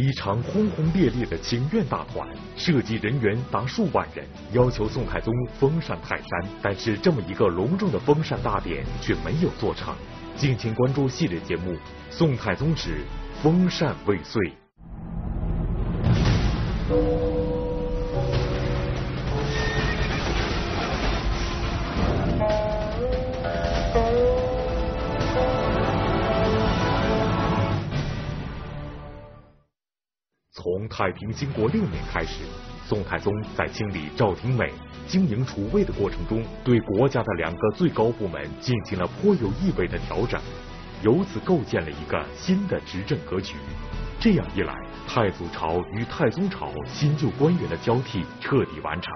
一场轰轰烈烈的请愿大团，涉及人员达数万人，要求宋太宗封禅泰山。但是这么一个隆重的封禅大典却没有做成。敬请关注系列节目《宋太宗之封禅未遂》。从太平兴国六年开始，宋太宗在清理赵廷美、经营储位的过程中，对国家的两个最高部门进行了颇有意味的调整，由此构建了一个新的执政格局。这样一来，太祖朝与太宗朝新旧官员的交替彻底完成，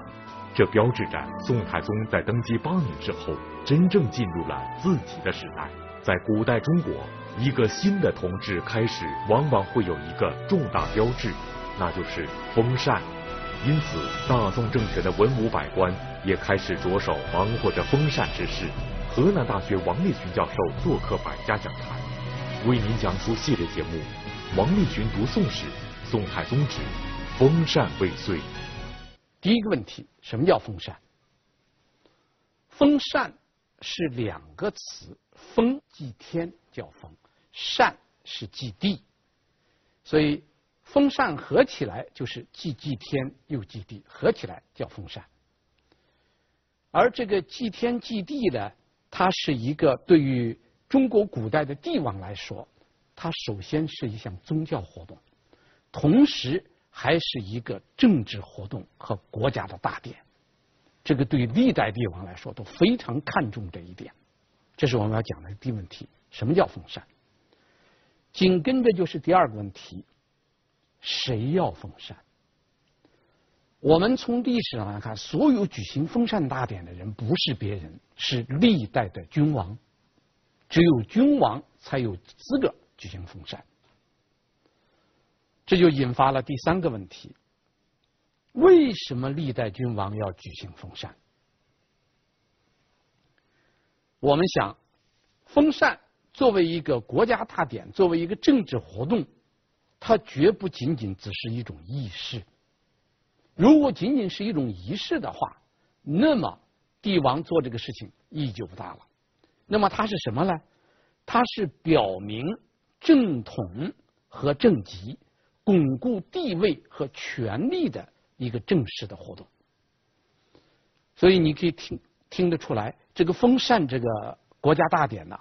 这标志着宋太宗在登基八年之后，真正进入了自己的时代。在古代中国。一个新的统治开始，往往会有一个重大标志，那就是封禅。因此，大宋政权的文武百官也开始着手忙活着封禅之事。河南大学王立群教授做客百家讲坛，为您讲述系列节目《王立群读宋史：宋太宗旨封禅未遂》。第一个问题，什么叫封禅？封禅是两个词，封祭天叫封。善是祭地，所以封禅合起来就是既祭天又祭地，合起来叫封禅。而这个祭天祭地呢，它是一个对于中国古代的帝王来说，它首先是一项宗教活动，同时还是一个政治活动和国家的大典。这个对历代帝王来说都非常看重这一点。这是我们要讲的第一问题：什么叫封禅？紧跟着就是第二个问题：谁要封禅？我们从历史上来看，所有举行封禅大典的人不是别人，是历代的君王。只有君王才有资格举行封禅。这就引发了第三个问题：为什么历代君王要举行封禅？我们想，封禅。作为一个国家大典，作为一个政治活动，它绝不仅仅只是一种仪式。如果仅仅是一种仪式的话，那么帝王做这个事情意义就不大了。那么它是什么呢？它是表明正统和政绩、巩固地位和权力的一个正式的活动。所以你可以听听得出来，这个封禅这个国家大典呢。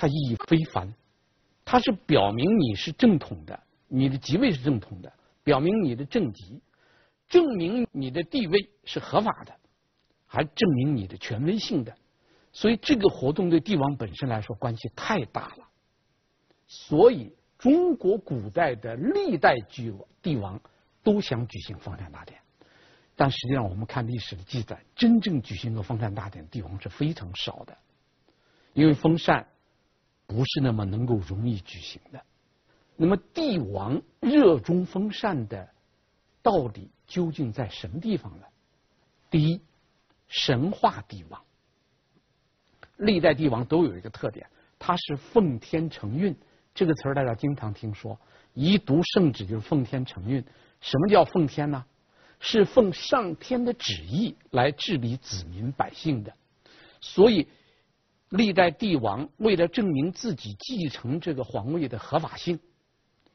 它意义非凡，它是表明你是正统的，你的即位是正统的，表明你的政绩，证明你的地位是合法的，还证明你的权威性的。所以这个活动对帝王本身来说关系太大了。所以中国古代的历代帝帝王都想举行封禅大典，但实际上我们看历史的记载，真正举行过封禅大典的帝王是非常少的，因为封禅。不是那么能够容易举行的。那么帝王热衷封禅的到底究竟在什么地方呢？第一，神话帝王。历代帝王都有一个特点，他是奉天承运。这个词儿大家经常听说，一读圣旨就是奉天承运。什么叫奉天呢？是奉上天的旨意来治理子民百姓的。所以。历代帝王为了证明自己继承这个皇位的合法性，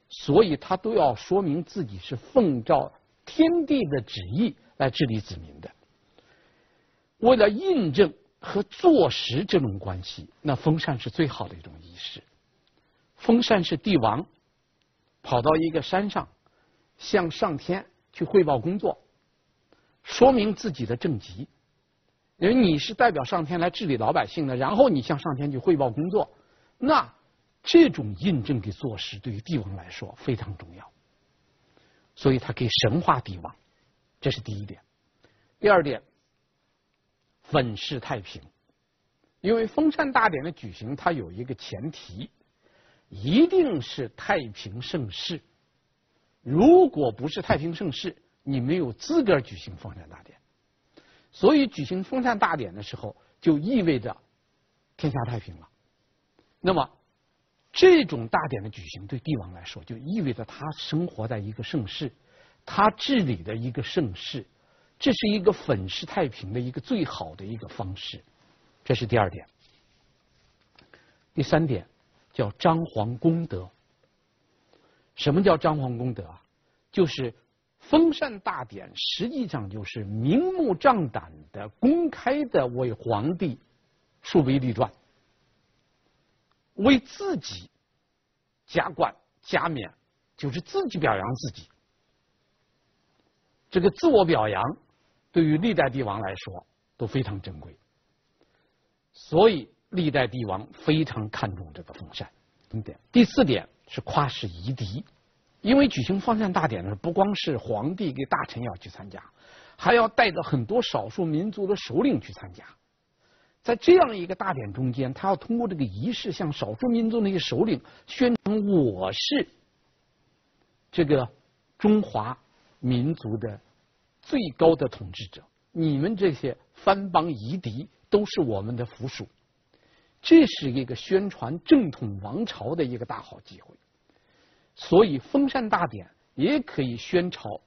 所以他都要说明自己是奉照天地的旨意来治理子民的。为了印证和坐实这种关系，那封禅是最好的一种仪式。封禅是帝王跑到一个山上，向上天去汇报工作，说明自己的政绩。因为你是代表上天来治理老百姓的，然后你向上天去汇报工作，那这种印证的做事对于帝王来说非常重要，所以他可以神化帝王，这是第一点。第二点，粉饰太平，因为封禅大典的举行，它有一个前提，一定是太平盛世。如果不是太平盛世，你没有资格举行封禅大典。所以举行封禅大典的时候，就意味着天下太平了。那么，这种大典的举行，对帝王来说，就意味着他生活在一个盛世，他治理的一个盛世，这是一个粉饰太平的一个最好的一个方式。这是第二点。第三点叫张皇功德。什么叫张皇功德啊？就是封禅大典，实际上就是明目张胆的、公开的为皇帝树碑立传。为自己加冠加冕，就是自己表扬自己。这个自我表扬，对于历代帝王来说都非常珍贵，所以历代帝王非常看重这个封禅。第四点是夸示夷狄，因为举行封禅大典的时候，不光是皇帝跟大臣要去参加，还要带着很多少数民族的首领去参加。在这样一个大典中间，他要通过这个仪式向少数民族那些首领宣称我是这个中华民族的最高的统治者，你们这些藩邦夷狄都是我们的附属。这是一个宣传正统王朝的一个大好机会，所以封禅大典也可以宣朝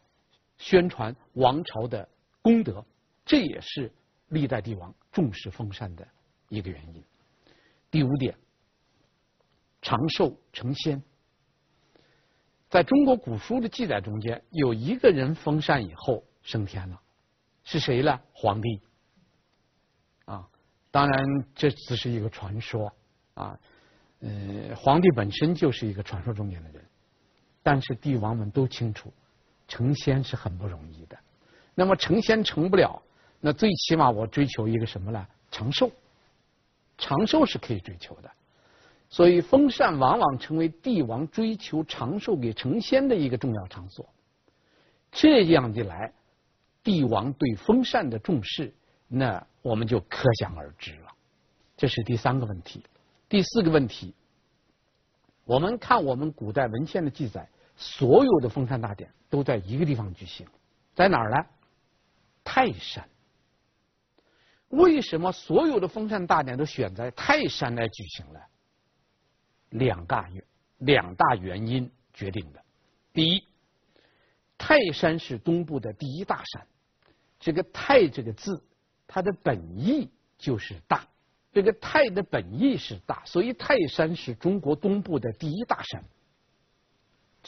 宣传王朝的功德，这也是。历代帝王重视封禅的一个原因。第五点，长寿成仙。在中国古书的记载中间，有一个人封禅以后升天了，是谁呢？皇帝。啊，当然这只是一个传说啊。呃，皇帝本身就是一个传说中间的人，但是帝王们都清楚，成仙是很不容易的。那么成仙成不了。那最起码我追求一个什么呢？长寿，长寿是可以追求的。所以封禅往往成为帝王追求长寿给成仙的一个重要场所。这样一来，帝王对封禅的重视，那我们就可想而知了。这是第三个问题。第四个问题，我们看我们古代文献的记载，所有的封禅大典都在一个地方举行，在哪儿呢？泰山。为什么所有的封禅大典都选在泰山来举行呢？两大两大原因决定的。第一，泰山是东部的第一大山。这个“泰”这个字，它的本意就是大。这个“泰”的本意是大，所以泰山是中国东部的第一大山。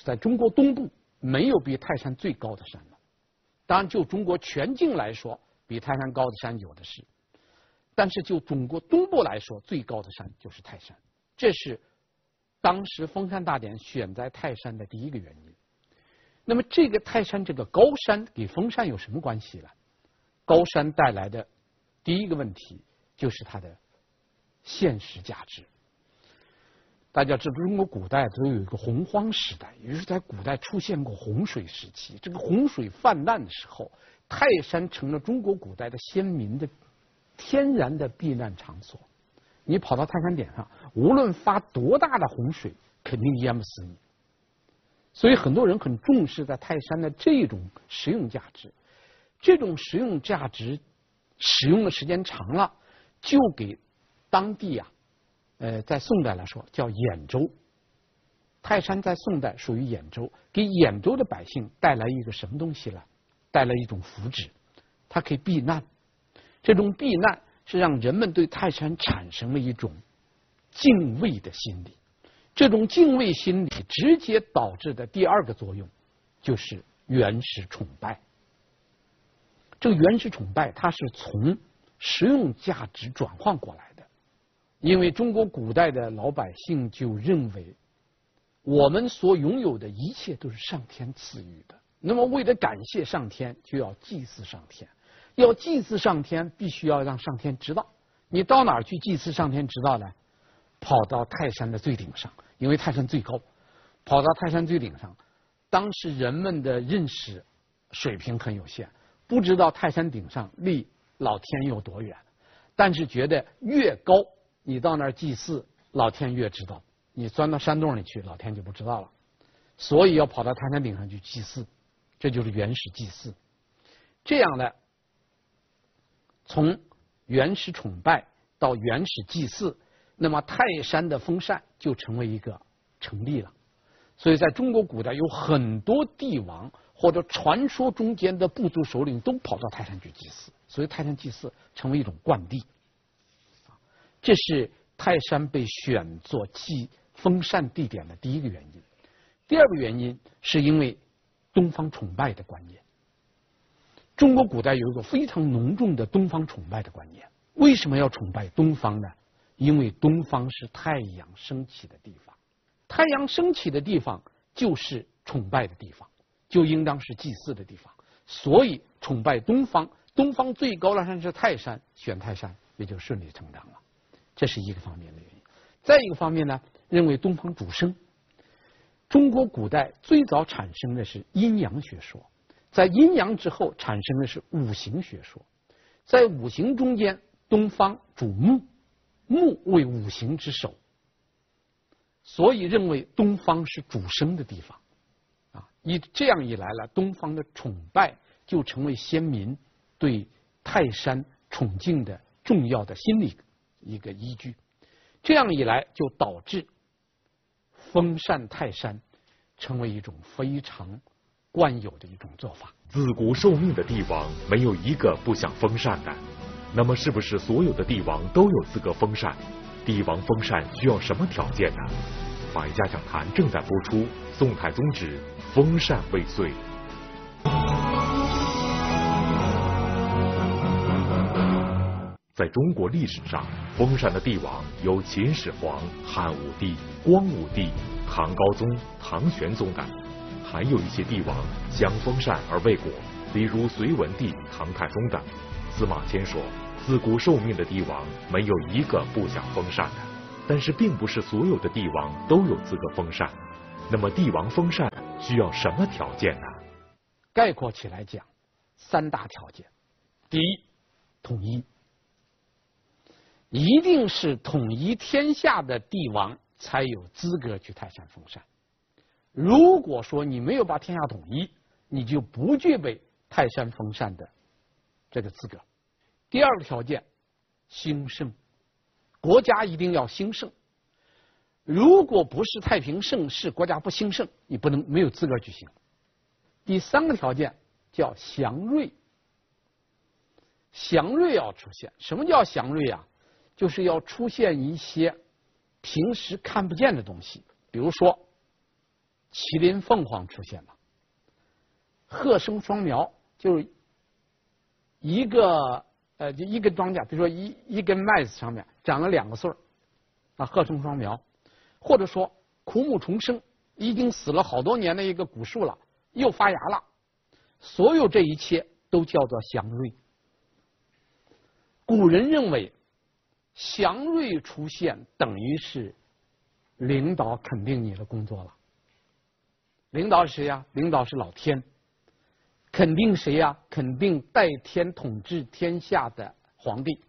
在中国东部，没有比泰山最高的山了。当然，就中国全境来说。比泰山高的山有的是，但是就中国东部来说，最高的山就是泰山。这是当时封山大典选在泰山的第一个原因。那么，这个泰山这个高山给封山有什么关系呢？高山带来的第一个问题就是它的现实价值。大家知道，中国古代都有一个洪荒时代，也是在古代出现过洪水时期。这个洪水泛滥的时候。泰山成了中国古代的先民的天然的避难场所。你跑到泰山顶上，无论发多大的洪水，肯定淹不死你。所以很多人很重视在泰山的这种实用价值。这种实用价值使用的时间长了，就给当地啊，呃，在宋代来说叫兖州。泰山在宋代属于兖州，给兖州的百姓带来一个什么东西了？带来一种福祉，它可以避难。这种避难是让人们对泰山产生了一种敬畏的心理。这种敬畏心理直接导致的第二个作用就是原始崇拜。这个原始崇拜它是从实用价值转换过来，因为中国古代的老百姓就认为，我们所拥有的一切都是上天赐予的。那么，为了感谢上天，就要祭祀上天。要祭祀上天，必须要让上天知道。你到哪儿去祭祀上天知道呢？跑到泰山的最顶上，因为泰山最高。跑到泰山最顶上，当时人们的认识水平很有限，不知道泰山顶上离老天有多远。但是觉得越高，你到那儿祭祀，老天越知道。你钻到山洞里去，老天就不知道了。所以要跑到泰山顶上去祭祀。这就是原始祭祀，这样的从原始崇拜到原始祭祀，那么泰山的封禅就成为一个成立了。所以在中国古代有很多帝王或者传说中间的部族首领都跑到泰山去祭祀，所以泰山祭祀成为一种惯例。这是泰山被选作祭封禅地点的第一个原因。第二个原因是因为东方崇拜的观念。中国古代有一个非常浓重的东方崇拜的观念。为什么要崇拜东方呢？因为东方是太阳升起的地方，太阳升起的地方就是崇拜的地方，就应当是祭祀的地方。所以崇拜东方，东方最高的山是泰山，选泰山也就顺理成章了。这是一个方面的原因。再一个方面呢，认为东方主生。中国古代最早产生的是阴阳学说，在阴阳之后产生的是五行学说，在五行中间，东方主木，木为五行之首，所以认为东方是主生的地方。啊，一这样一来了，东方的崇拜就成为先民对泰山崇敬的重要的心理一个依据。这样一来，就导致。封禅泰山成为一种非常惯有的一种做法。自古受命的帝王没有一个不想封禅的，那么是不是所有的帝王都有资格封禅？帝王封禅需要什么条件呢？百家讲坛正在播出，宋太宗旨封禅未遂。在中国历史上，封禅的帝王有秦始皇、汉武帝。光武帝、唐高宗、唐玄宗等，还有一些帝王想封禅而未果，比如隋文帝、唐太宗等。司马迁说，自古受命的帝王没有一个不想封禅的，但是并不是所有的帝王都有资格封禅。那么，帝王封禅需要什么条件呢？概括起来讲，三大条件：第一，统一，一定是统一天下的帝王。才有资格去泰山封禅。如果说你没有把天下统一，你就不具备泰山封禅的这个资格。第二个条件，兴盛，国家一定要兴盛。如果不是太平盛世，国家不兴盛，你不能没有资格举行。第三个条件叫祥瑞，祥瑞要出现。什么叫祥瑞啊？就是要出现一些。平时看不见的东西，比如说麒麟凤凰出现了，鹤生双苗，就是一个呃，就一根庄稼，比如说一一根麦子上面长了两个穗儿，啊，鹤生双苗，或者说枯木重生，已经死了好多年的一个古树了，又发芽了，所有这一切都叫做祥瑞。古人认为。祥瑞出现，等于是领导肯定你的工作了。领导是谁呀？领导是老天，肯定谁呀？肯定代天统治天下的皇帝。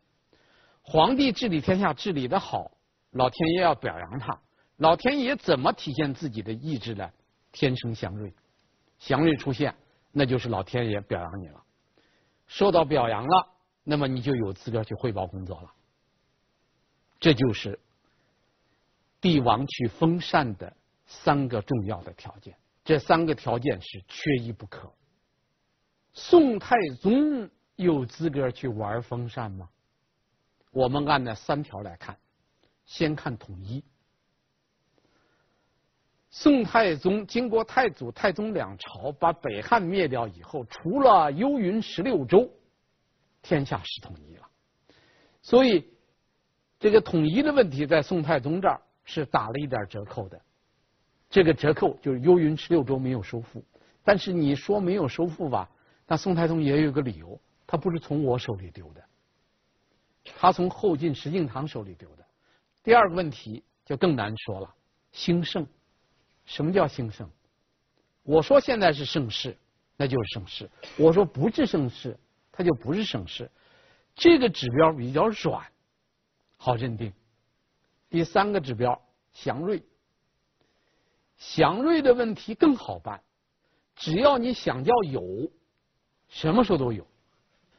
皇帝治理天下治理的好，老天爷要表扬他。老天爷怎么体现自己的意志呢？天生祥瑞，祥瑞出现，那就是老天爷表扬你了。受到表扬了，那么你就有资格去汇报工作了。这就是帝王去封禅的三个重要的条件，这三个条件是缺一不可。宋太宗有资格去玩封禅吗？我们按那三条来看，先看统一。宋太宗经过太祖、太宗两朝把北汉灭掉以后，除了幽云十六州，天下是统一了，所以。这个统一的问题在宋太宗这儿是打了一点折扣的，这个折扣就是幽云十六州没有收复。但是你说没有收复吧，那宋太宗也有个理由，他不是从我手里丢的，他从后晋石敬瑭手里丢的。第二个问题就更难说了，兴盛，什么叫兴盛？我说现在是盛世，那就是盛世；我说不是盛世，它就不是盛世。这个指标比较软。好认定。第三个指标祥瑞，祥瑞的问题更好办，只要你想要有，什么时候都有。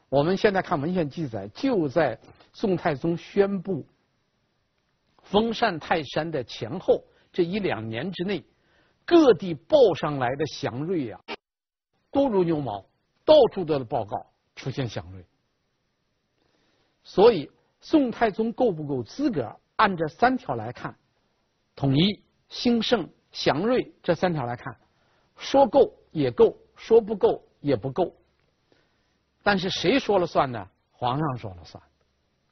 我们现在看文献记载，就在宋太宗宣布封禅泰山的前后这一两年之内，各地报上来的祥瑞呀，多如牛毛，到处都是报告出现祥瑞。所以宋太宗够不够资格？按这三条来看，统一、兴盛、祥瑞这三条来看，说够也够，说不够也不够。但是谁说了算呢？皇上说了算。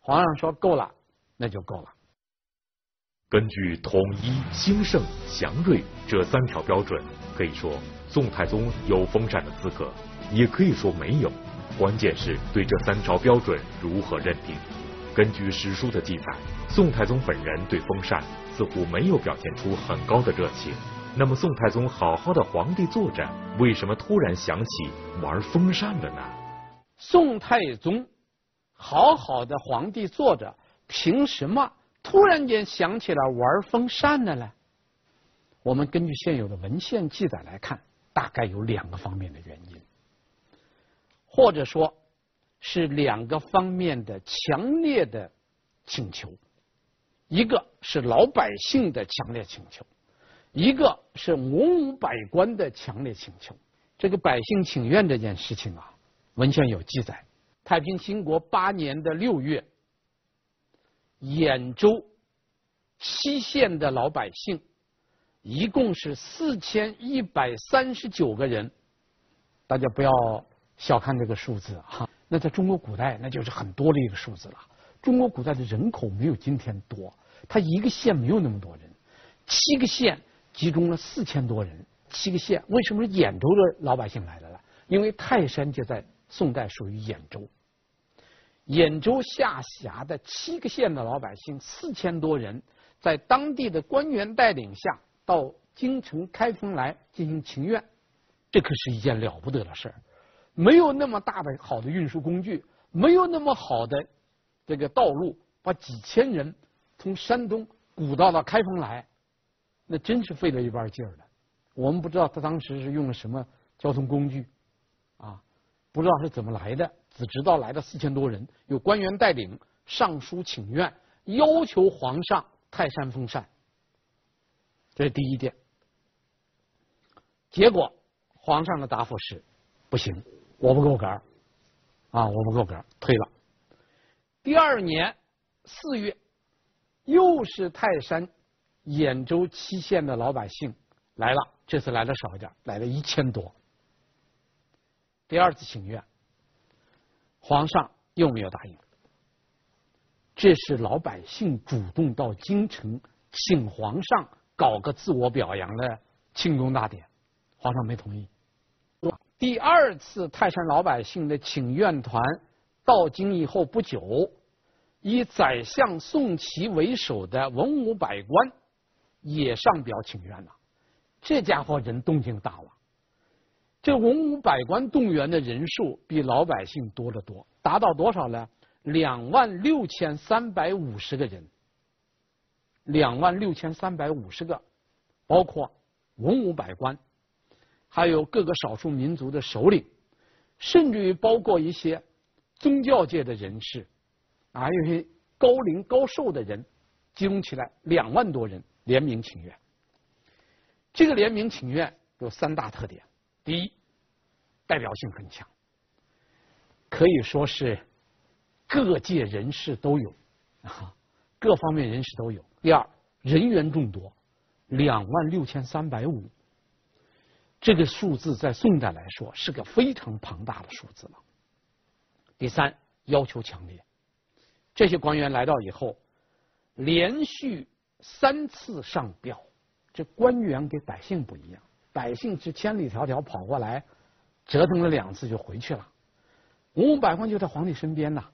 皇上说够了，那就够了。根据统一、兴盛、祥瑞这三条标准，可以说宋太宗有封禅的资格，也可以说没有。关键是对这三条标准如何认定。根据史书的记载，宋太宗本人对封禅似乎没有表现出很高的热情。那么，宋太宗好好的皇帝坐着，为什么突然想起玩封禅了呢？宋太宗好好的皇帝坐着，凭什么？突然间想起来玩风扇的呢？我们根据现有的文献记载来看，大概有两个方面的原因，或者说是两个方面的强烈的请求，一个是老百姓的强烈请求，一个是文武百官的强烈请求。这个百姓请愿这件事情啊，文献有记载，太平兴国八年的六月。兖州西县的老百姓一共是四千一百三十九个人，大家不要小看这个数字哈。那在中国古代，那就是很多的一个数字了。中国古代的人口没有今天多，他一个县没有那么多人，七个县集中了四千多人。七个县为什么是兖州的老百姓来的呢？因为泰山就在宋代属于兖州。兖州下辖的七个县的老百姓四千多人，在当地的官员带领下，到京城开封来进行请愿，这可是一件了不得的事儿。没有那么大的好的运输工具，没有那么好的这个道路，把几千人从山东鼓捣到开封来，那真是费了一半劲儿了。我们不知道他当时是用了什么交通工具，啊，不知道是怎么来的。只知道来了四千多人，有官员带领上书请愿，要求皇上泰山封禅。这是第一点。结果皇上的答复是：不行，我不够格啊，我不够格，退了。第二年四月，又是泰山兖州七县的老百姓来了，这次来的少一点，来了一千多。第二次请愿。皇上又没有答应，这是老百姓主动到京城请皇上搞个自我表扬的庆功大典，皇上没同意。第二次泰山老百姓的请愿团到京以后不久，以宰相宋祁为首的文武百官也上表请愿了，这家伙人动静大了。这文武百官动员的人数比老百姓多得多，达到多少呢？两万六千三百五十个人，两万六千三百五十个，包括文武百官，还有各个少数民族的首领，甚至于包括一些宗教界的人士，啊，有些高龄高寿的人，集中起来两万多人联名请愿。这个联名请愿有三大特点。第一，代表性很强，可以说是各界人士都有，啊，各方面人士都有。第二，人员众多，两万六千三百五，这个数字在宋代来说是个非常庞大的数字了。第三，要求强烈，这些官员来到以后，连续三次上表，这官员跟百姓不一样。百姓是千里迢迢跑过来，折腾了两次就回去了。文武百官就在皇帝身边呐，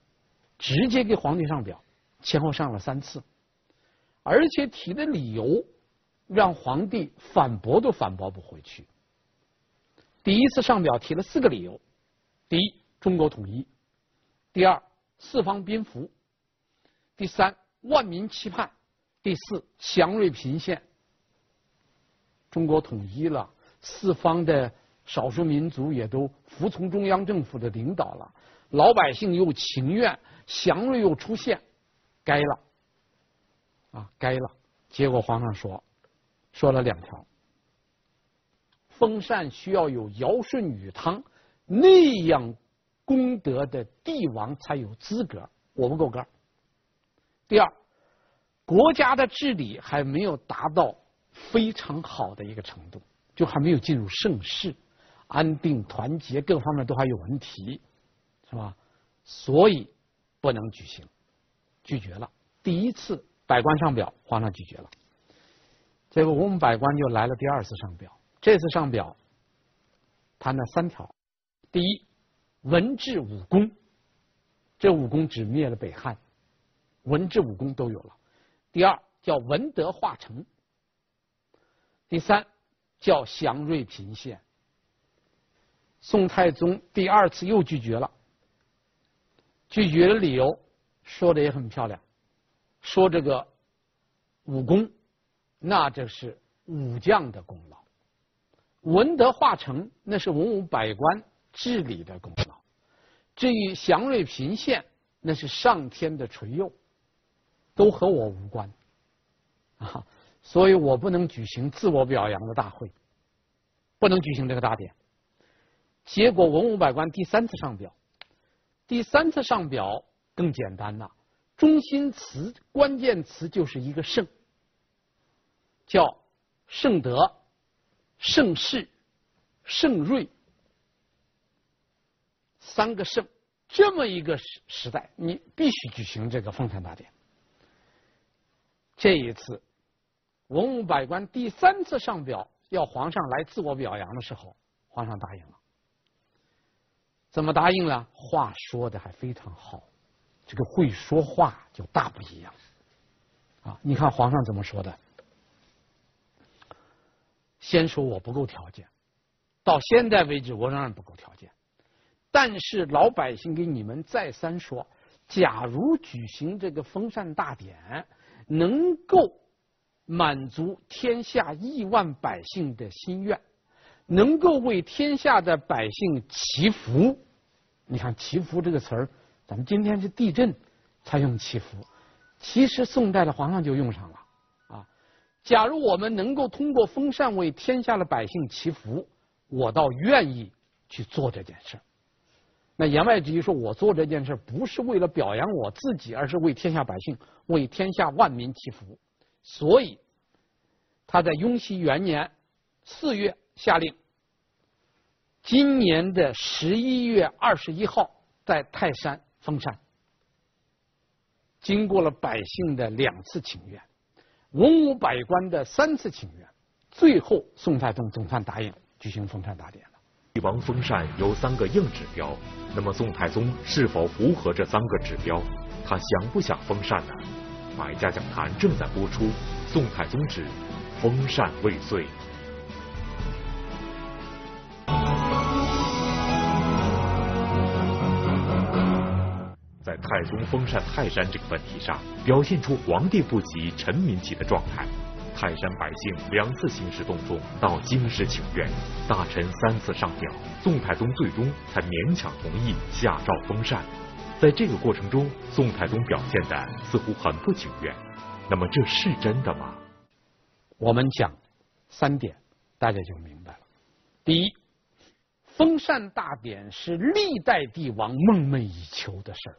直接给皇帝上表，前后上了三次，而且提的理由让皇帝反驳都反驳不回去。第一次上表提了四个理由：第一，中国统一；第二，四方宾服；第三，万民期盼；第四，祥瑞频现。中国统一了。四方的少数民族也都服从中央政府的领导了，老百姓又情愿，祥瑞又出现，该了。啊，该了。结果皇上说，说了两条：封禅需要有尧舜禹汤那样功德的帝王才有资格，我不够格。第二，国家的治理还没有达到非常好的一个程度，就还没有进入盛世，安定团结各方面都还有问题，是吧？所以不能举行，拒绝了。第一次百官上表，皇上拒绝了。结果我们百官就来了第二次上表，这次上表谈了三条：第一，文治武功，这武功只灭了北汉，文治武功都有了；第二，叫文德化成；第三，叫祥瑞平县。宋太宗第二次又拒绝了。拒绝的理由说的也很漂亮，说这个武功，那这是武将的功劳；文德化成，那是文武百官治理的功劳。至于祥瑞平县，那是上天的垂佑，都和我无关啊！所以我不能举行自我表扬的大会，不能举行这个大典。结果文武百官第三次上表。第三次上表更简单了，中心词关键词就是一个圣，叫圣德、盛世、盛瑞三个盛，这么一个时时代，你必须举行这个封禅大典。这一次，文武百官第三次上表要皇上来自我表扬的时候，皇上答应了。怎么答应了？话说的还非常好，这个会说话就大不一样啊！你看皇上怎么说的？先说我不够条件，到现在为止我仍然不够条件。但是老百姓给你们再三说，假如举行这个封禅大典，能够满足天下亿万百姓的心愿，能够为天下的百姓祈福。你看“祈福”这个词儿，咱们今天是地震才用“祈福”，其实宋代的皇上就用上了。假如我们能够通过封禅为天下的百姓祈福，我倒愿意去做这件事。那言外之意说，我做这件事不是为了表扬我自己，而是为天下百姓、为天下万民祈福。所以他在雍熙元年四月下令。今年的十一月二十一号，在泰山封禅，经过了百姓的两次请愿，文武百官的三次请愿，最后宋太宗总算答应举行封禅大典了。帝王封禅有三个硬指标，那么宋太宗是否符合这三个指标？他想不想封禅呢？百家讲坛正在播出，宋太宗之封禅未遂。太宗封禅泰山这个问题上，表现出皇帝不急臣民急的状态。泰山百姓两次兴师动众到京师请愿，大臣三次上表，宋太宗最终才勉强同意下诏封禅。在这个过程中，宋太宗表现的似乎很不情愿。那么这是真的吗？我们讲三点，大家就明白了。第一，封禅大典是历代帝王梦寐以求的事儿。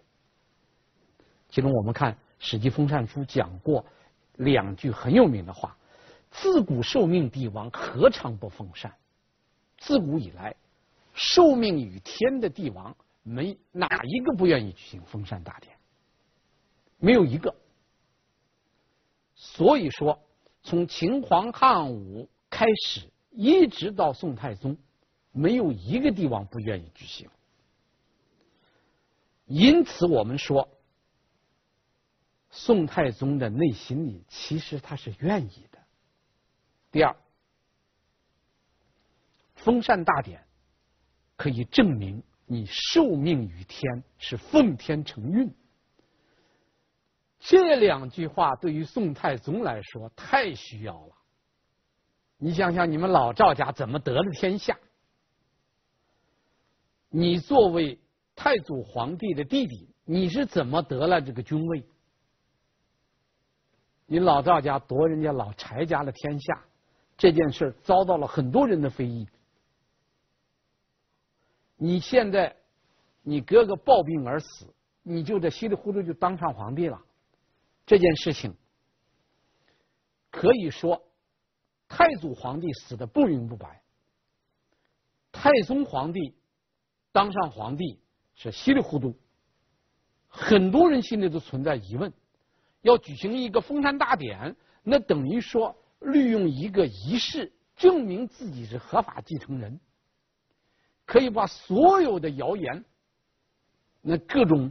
其中我们看《史记·封禅书》讲过两句很有名的话：“自古受命帝王何尝不封禅？自古以来，受命于天的帝王没哪一个不愿意举行封禅大典？没有一个。所以说，从秦皇汉武开始，一直到宋太宗，没有一个帝王不愿意举行。因此，我们说。”宋太宗的内心里其实他是愿意的。第二，封禅大典可以证明你受命于天，是奉天承运。这两句话对于宋太宗来说太需要了。你想想，你们老赵家怎么得了天下？你作为太祖皇帝的弟弟，你是怎么得了这个君位？你老赵家夺人家老柴家的天下，这件事遭到了很多人的非议。你现在你哥哥暴病而死，你就这稀里糊涂就当上皇帝了，这件事情可以说太祖皇帝死的不明不白，太宗皇帝当上皇帝是稀里糊涂，很多人心里都存在疑问。要举行一个封禅大典，那等于说利用一个仪式证明自己是合法继承人，可以把所有的谣言、那各种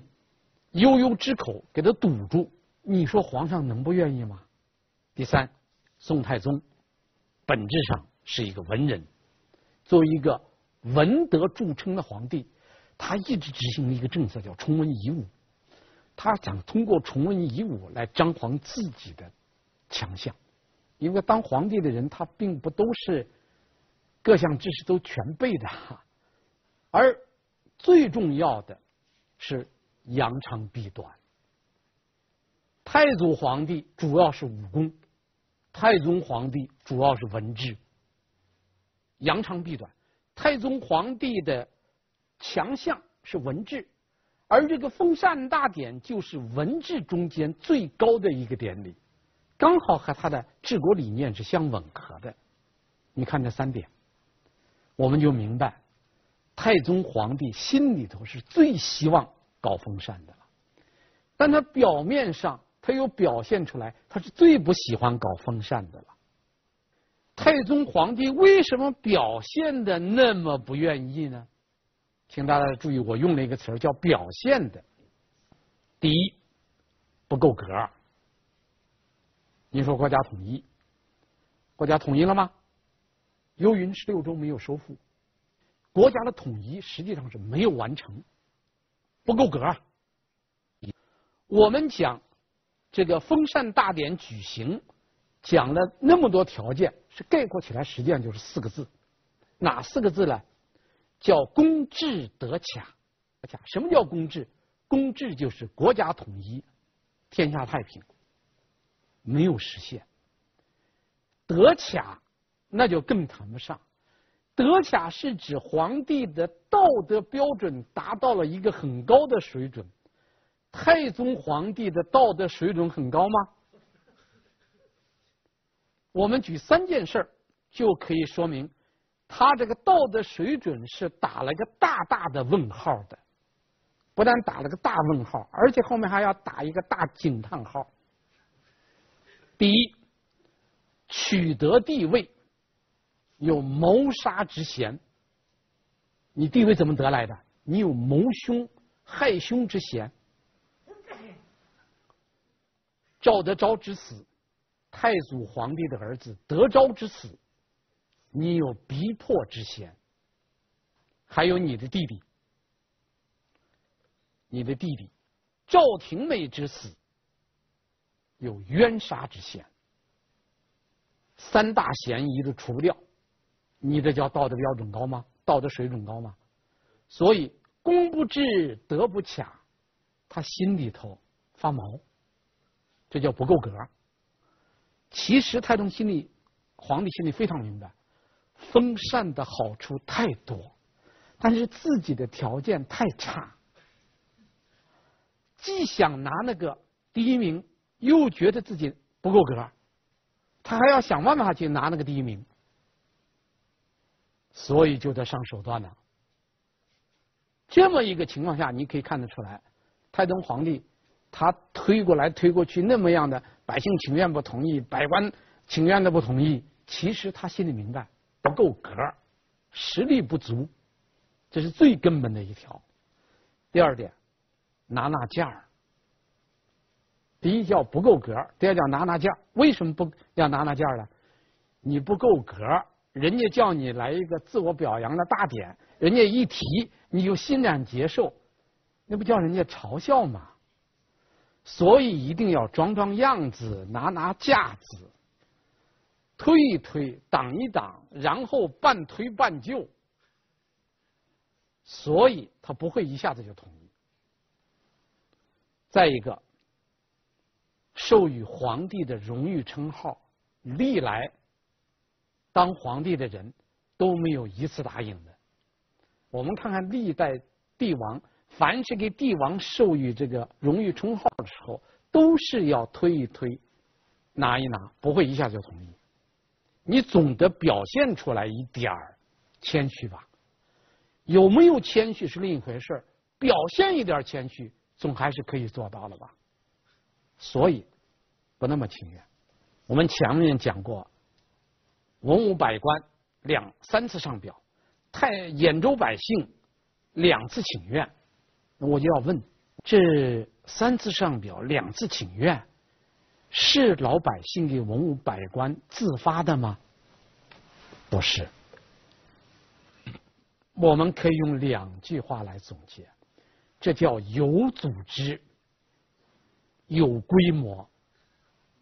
悠悠之口给他堵住。你说皇上能不愿意吗？第三，宋太宗本质上是一个文人，作为一个文德著称的皇帝，他一直执行一个政策叫崇文仪武。他想通过崇文以武来张皇自己的强项，因为当皇帝的人他并不都是各项知识都全备的，而最重要的是扬长避短。太祖皇帝主要是武功，太宗皇帝主要是文治，扬长避短。太宗皇帝的强项是文治。而这个封禅大典就是文治中间最高的一个典礼，刚好和他的治国理念是相吻合的。你看这三点，我们就明白太宗皇帝心里头是最希望搞封禅的了，但他表面上他又表现出来，他是最不喜欢搞封禅的了。太宗皇帝为什么表现的那么不愿意呢？请大家注意，我用了一个词叫“表现的”。第一，不够格。您说国家统一，国家统一了吗？幽云十六州没有收复，国家的统一实际上是没有完成，不够格。我们讲这个封禅大典举行，讲了那么多条件，是概括起来实际上就是四个字，哪四个字呢？叫公治德洽，洽什么叫公治？公治就是国家统一，天下太平，没有实现。德洽那就更谈不上。德洽是指皇帝的道德标准达到了一个很高的水准。太宗皇帝的道德水准很高吗？我们举三件事就可以说明。他这个道德水准是打了个大大的问号的，不但打了个大问号，而且后面还要打一个大惊叹号。第一，取得地位有谋杀之嫌，你地位怎么得来的？你有谋凶害凶之嫌。赵德昭之死，太祖皇帝的儿子德昭之死。你有逼迫之嫌，还有你的弟弟，你的弟弟赵廷美之死有冤杀之嫌，三大嫌疑都除不掉，你这叫道德标准高吗？道德水准高吗？所以公不治，德不强，他心里头发毛，这叫不够格。其实太宗心里，皇帝心里非常明白。封禅的好处太多，但是自己的条件太差，既想拿那个第一名，又觉得自己不够格，他还要想办法去拿那个第一名，所以就得上手段了。这么一个情况下，你可以看得出来，太宗皇帝他推过来推过去那么样的，百姓情愿不同意，百官情愿的不同意，其实他心里明白。不够格，实力不足，这是最根本的一条。第二点，拿拿价儿。第一叫不够格，第二叫拿拿价。为什么不要拿拿价儿呢？你不够格，人家叫你来一个自我表扬的大典，人家一提你就欣然接受，那不叫人家嘲笑吗？所以一定要装装样子，拿拿架子。推一推，挡一挡，然后半推半就，所以他不会一下子就同意。再一个，授予皇帝的荣誉称号，历来当皇帝的人都没有一次答应的。我们看看历代帝王，凡是给帝王授予这个荣誉称号的时候，都是要推一推，拿一拿，不会一下就同意。你总得表现出来一点儿谦虚吧？有没有谦虚是另一回事儿表现一点谦虚，总还是可以做到的吧？所以不那么情愿。我们前面讲过，文武百官两三次上表，太兖州百姓两次请愿，我就要问：这三次上表，两次请愿？是老百姓给文武百官自发的吗？不是。我们可以用两句话来总结：这叫有组织、有规模，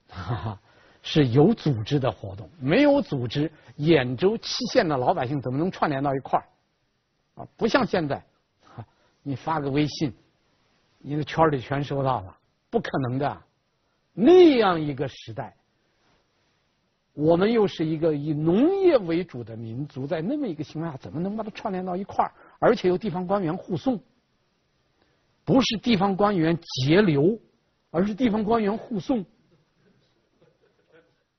哈哈，是有组织的活动。没有组织，兖州七县的老百姓怎么能串联到一块儿？啊，不像现在，你发个微信，你的圈里全收到了，不可能的。那样一个时代，我们又是一个以农业为主的民族，在那么一个情况下，怎么能把它串联到一块儿？而且有地方官员护送，不是地方官员截流，而是地方官员护送，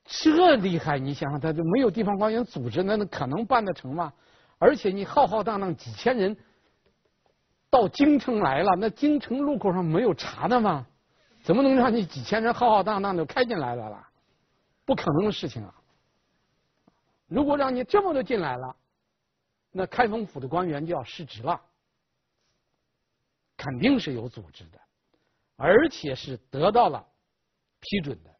这厉害！你想想，他就没有地方官员组织，那那可能办得成吗？而且你浩浩荡荡几千人到京城来了，那京城路口上没有查的吗？怎么能让你几千人浩浩荡荡的开进来了啦？不可能的事情啊！如果让你这么多进来了，那开封府的官员就要失职了。肯定是有组织的，而且是得到了批准的。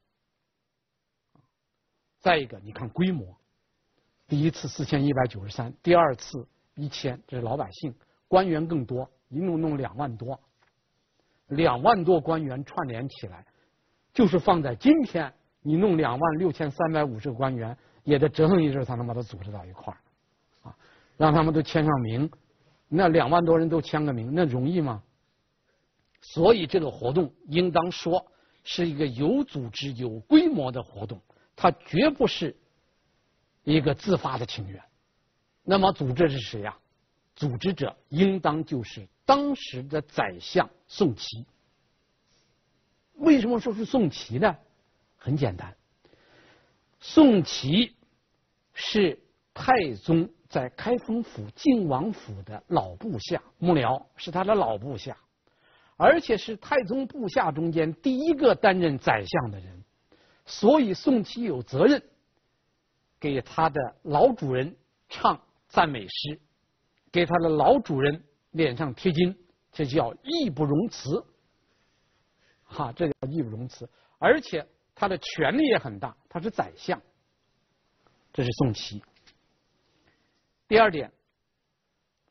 再一个，你看规模，第一次四千一百九十三，第二次一千，这是老百姓，官员更多，一弄弄两万多。两万多官员串联起来，就是放在今天，你弄两万六千三百五十个官员，也得折腾一阵才能把它组织到一块儿，啊，让他们都签上名，那两万多人都签个名，那容易吗？所以这个活动应当说是一个有组织、有规模的活动，它绝不是一个自发的请愿。那么组织是谁呀？组织者应当就是当时的宰相宋祁。为什么说是宋祁呢？很简单，宋祁是太宗在开封府靖王府的老部下幕僚，是他的老部下，而且是太宗部下中间第一个担任宰相的人，所以宋祁有责任给他的老主人唱赞美诗。给他的老主人脸上贴金，这叫义不容辞。哈，这叫义不容辞。而且他的权力也很大，他是宰相。这是宋祁。第二点，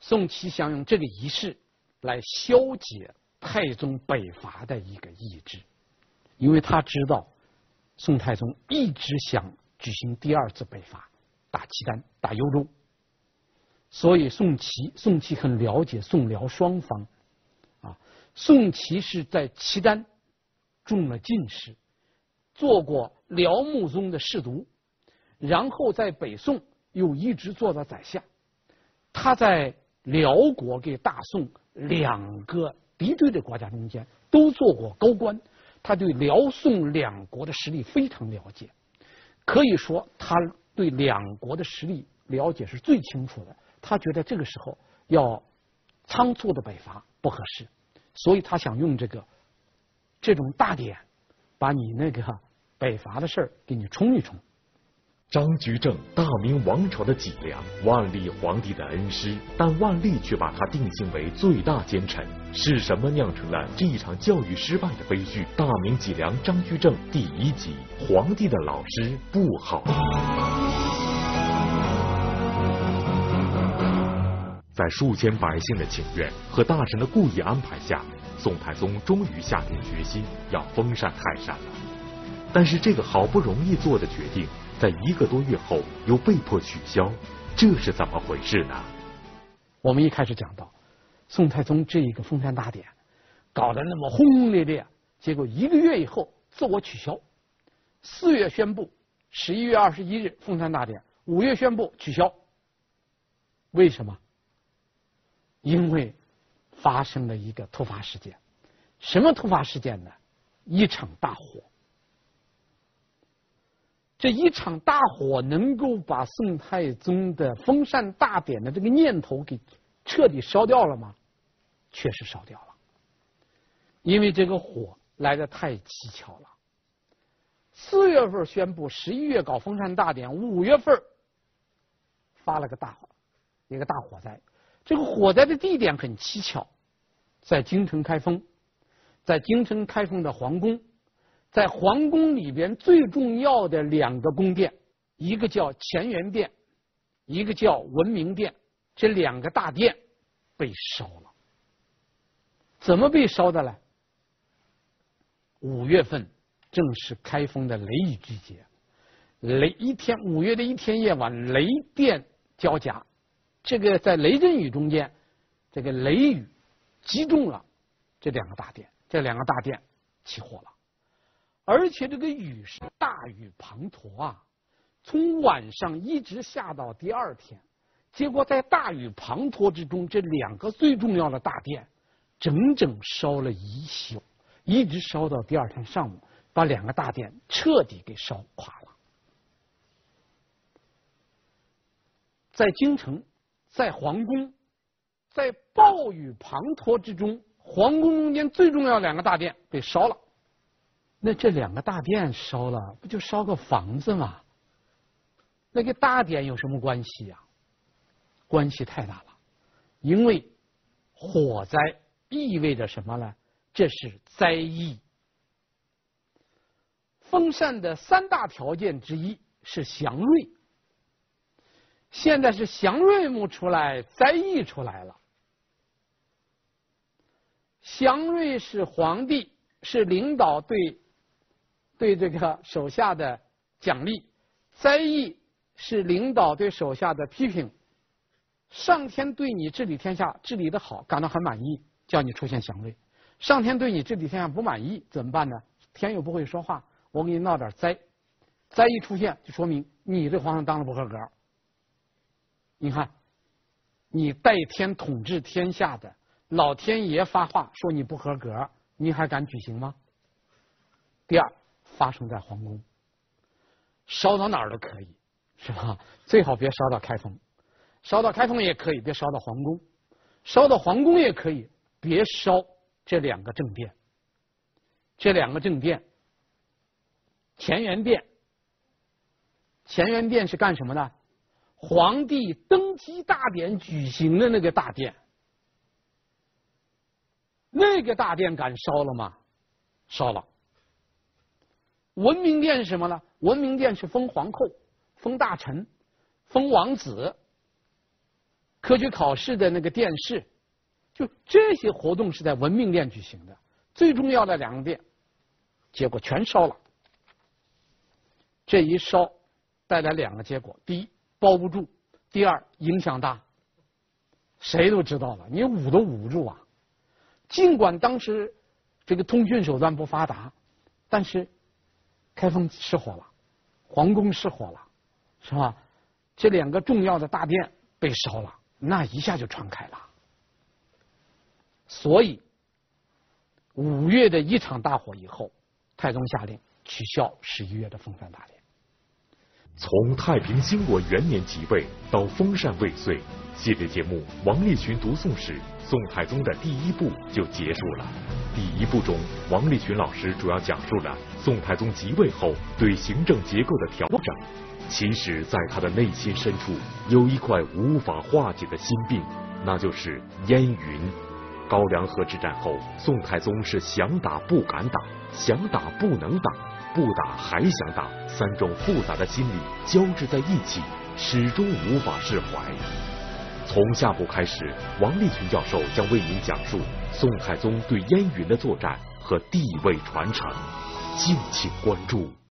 宋祁想用这个仪式来消解太宗北伐的一个意志，因为他知道宋太宗一直想举行第二次北伐，打契丹，打幽州。所以宋祁，宋祁很了解宋辽双方，啊，宋祁是在契丹中了进士，做过辽穆宗的侍读，然后在北宋又一直做到宰相。他在辽国给大宋两个敌对的国家中间都做过高官，他对辽宋两国的实力非常了解，可以说他对两国的实力了解是最清楚的。他觉得这个时候要仓促的北伐不合适，所以他想用这个这种大典，把你那个北伐的事儿给你冲一冲。张居正，大明王朝的脊梁，万历皇帝的恩师，但万历却把他定性为最大奸臣。是什么酿成了这一场教育失败的悲剧？大明脊梁张居正第一集，皇帝的老师不好。在数千百姓的请愿和大臣的故意安排下，宋太宗终于下定决心要封禅泰山了。但是这个好不容易做的决定，在一个多月后又被迫取消，这是怎么回事呢？我们一开始讲到，宋太宗这一个封禅大典搞得那么轰轰烈烈，结果一个月以后自我取消。四月宣布十一月二十一日封禅大典，五月宣布取消。为什么？因为发生了一个突发事件。什么突发事件呢？一场大火。这一场大火能够把宋太宗的封禅大典的这个念头给彻底烧掉了吗？确实烧掉了。因为这个火来的太蹊跷了。四月份宣布，十一月搞封禅大典，五月份发了个大火，一个大火灾。这个火灾的地点很蹊跷，在京城开封，在京城开封的皇宫，在皇宫里边最重要的两个宫殿，一个叫乾元殿，一个叫文明殿，这两个大殿被烧了。怎么被烧的呢？五月份正是开封的雷雨季节，雷一天五月的一天夜晚，雷电交加，这个在雷阵雨中间，这个雷雨击中了这两个大殿，这两个大殿起火了，而且这个雨是大雨滂沱啊，从晚上一直下到第二天，结果在大雨滂沱之中，这两个最重要的大殿整整烧了一宿。一直烧到第二天上午，把两个大殿彻底给烧垮了。在京城，在皇宫，在暴雨滂沱之中，皇宫中间最重要两个大殿被烧了。那这两个大殿烧了，不就烧个房子吗？那跟大典有什么关系呀？关系太大了，因为火灾意味着什么呢？这是灾异。封禅的三大条件之一是祥瑞，现在是祥瑞木出来，灾异出来了。祥瑞是皇帝是领导对对这个手下的奖励，灾异是领导对手下的批评。上天对你治理天下治理的好，感到很满意，叫你出现祥瑞。上天对你治理天下不满意，怎么办呢？天又不会说话，我给你闹点灾，灾一出现，就说明你这皇上当的不合格。你看，你代天统治天下的老天爷发话说你不合格，你还敢举行吗？第二，发生在皇宫，烧到哪儿都可以，是吧？最好别烧到开封，烧到开封也可以，别烧到皇宫，烧到皇宫也可以，别烧。这两个正殿，这两个正殿，乾元殿，乾元殿是干什么的？皇帝登基大典举行的那个大殿，那个大殿敢烧了吗？烧了。文明殿是什么呢？文明殿是封皇后、封大臣、封王子、科举考试的那个殿试。就这些活动是在文明殿举行的，最重要的两个殿，结果全烧了。这一烧带来两个结果：第一，包不住；第二，影响大。谁都知道了，你捂都捂不住啊！尽管当时这个通讯手段不发达，但是开封失火了，皇宫失火了，是吧？这两个重要的大殿被烧了，那一下就传开了。所以，五月的一场大火以后，太宗下令取消十一月的封禅大典。从太平兴国元年即位到封禅未遂，系列节目《王立群读宋史》，宋太宗的第一部就结束了。第一部中，王立群老师主要讲述了宋太宗即位后对行政结构的调整。其实，在他的内心深处，有一块无法化解的心病，那就是燕云。高梁河之战后，宋太宗是想打不敢打，想打不能打，不打还想打，三种复杂的心理交织在一起，始终无法释怀。从下部开始，王立群教授将为您讲述宋太宗对燕云的作战和地位传承，敬请关注。